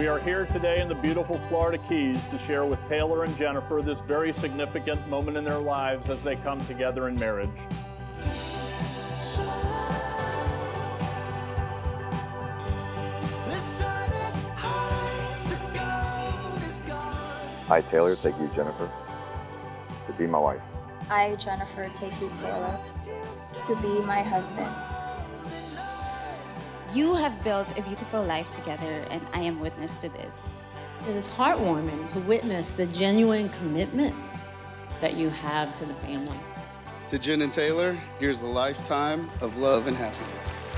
We are here today in the beautiful Florida Keys to share with Taylor and Jennifer this very significant moment in their lives as they come together in marriage. I, Taylor, take you, Jennifer, to be my wife. I, Jennifer, take you, Taylor, to be my husband. You have built a beautiful life together, and I am witness to this. It is heartwarming to witness the genuine commitment that you have to the family. To Jen and Taylor, here's a lifetime of love and happiness.